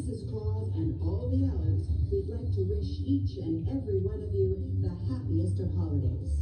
Mrs. Claus, and all the elves, we'd like to wish each and every one of you the happiest of holidays.